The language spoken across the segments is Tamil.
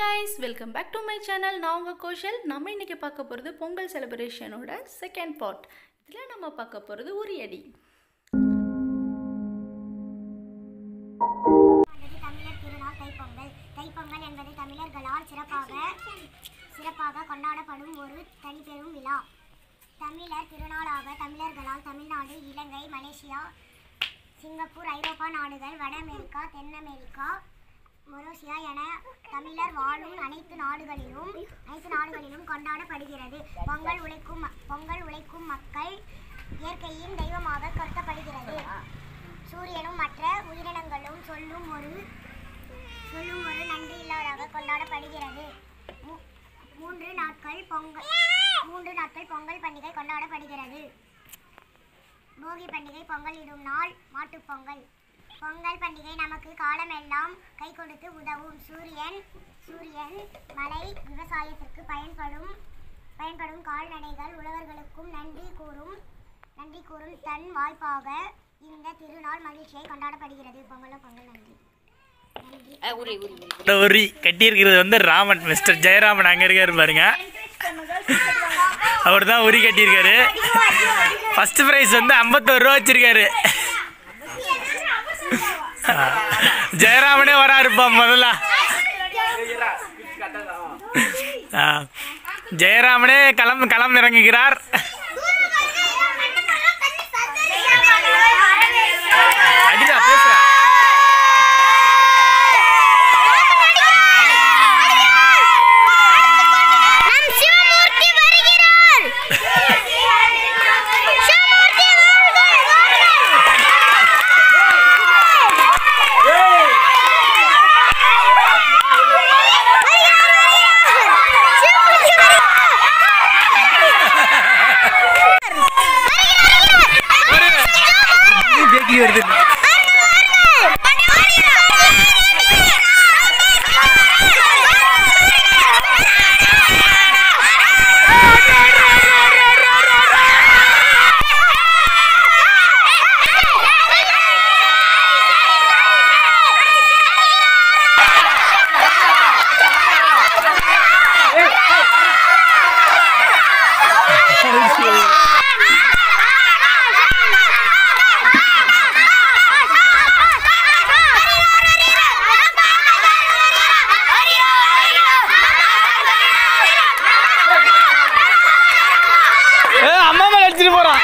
Guys welcome back to my channel நான் உங்கள் கோஷல். நம்ம இன்னைக்கு பார்க்க போகிறது பொங்கல் செலிப்ரேஷனோட செகண்ட் பார்ட் இதில் நம்ம பார்க்க போகிறது உரியடி தமிழர் திருநாள் தைப்பொங்கல். தைப்பொங்கல் என்பது தமிழர்களால் சிறப்பாக சிறப்பாக கொண்டாடப்படும் ஒரு தனிப்பெரும் விழா. தமிழர் திருநாளாக தமிழர்களால் தமிழ்நாடு இலங்கை மலேசியா சிங்கப்பூர் ஐரோப்பா நாடுகள் வட அமெரிக்கா தென் அமெரிக்கா மொரோசியா என தமிழர் வாழும் அனைத்து நாடுகளிலும் அனைத்து நாடுகளிலும் கொண்டாடப்படுகிறது. பொங்கல் உழைக்கும் பொங்கல் உழைக்கும் மக்கள் இயற்கையின் தெய்வமாக கருத்தப்படுகிறது சூரியனும் மற்ற உயிரினங்களும் சொல்லும் ஒரு சொல்லும் ஒரு நன்றி இல்லாதாக கொண்டாடப்படுகிறது. மூ- மூன்று நாட்கள் பொங்கல் மூன்று நாட்கள் பொங்கல் பண்டிகை கொண்டாடப்படுகிறது. போகி பண்டிகை பொங்கல் இடும் நாள் மாட்டுப் பொங்கல் பொங்கல் பண்டிகை நமக்கு காலமெல்லாம் கை கொடுத்து உதவும். சூரியன் சூரியன் மழை விவசாயத்திற்கு பயன்படும் பயன்படும் கால்நடைகள் உழவர்களுக்கும் நன்றி கூறும் நன்றி கூறும் தன் வாய்ப்பாக இந்த திருநாள் மகிழ்ச்சியை கொண்டாடப்படுகிறது. பொங்கலும் பொங்கல் நன்றி. உரி கட்டியிருக்கிறது வந்து ராமன் மிஸ்டர் ஜெயராமன். அங்க இருக்காரு பாருங்க. அவர் தான் உரி கட்டியிருக்காரு. ஃபர்ஸ்ட் ப்ரைஸ் வந்து ஐம்பத்தோரு ரூபா வச்சிருக்காரு. ஜெயராமனே வராருப்பா முதல்ல ஜெயராமனே களம் களம் இறங்குகிறார் அம்மா போறான்.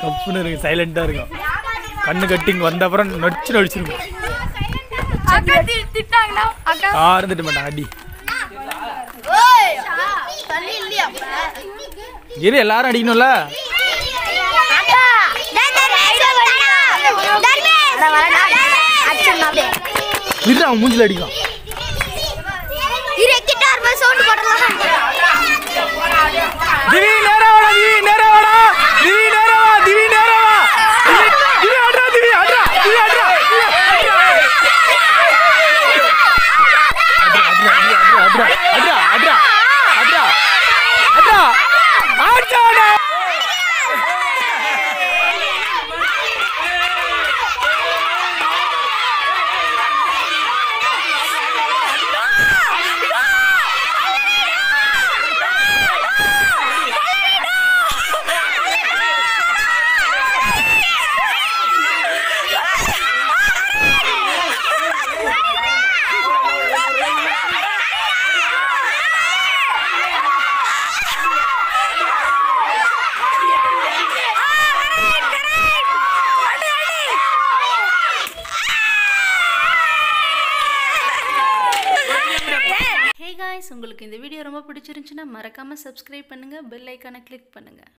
கப்புன்னு இருக்கு சைலண்டா இருக்கும் கண்ணு கட்டிங் வந்த அப்புறம் நடிச்சு நடிச்சிருக்கும் யாரும் திட்ட மாட்டாங்க அடி. இரு எல்லாரும் அடிக்கணும்ல? அவன் மூஞ்சில அடிக்கும் கைஸ் உங்களுக்கு இந்த வீடியோ ரொம்ப பிடிச்சிருந்துச்சுன்னா மறக்காமல் சப்ஸ்கிரைப் பண்ணுங்கள் பெல் ஐக்கானை கிளிக் பண்ணுங்கள்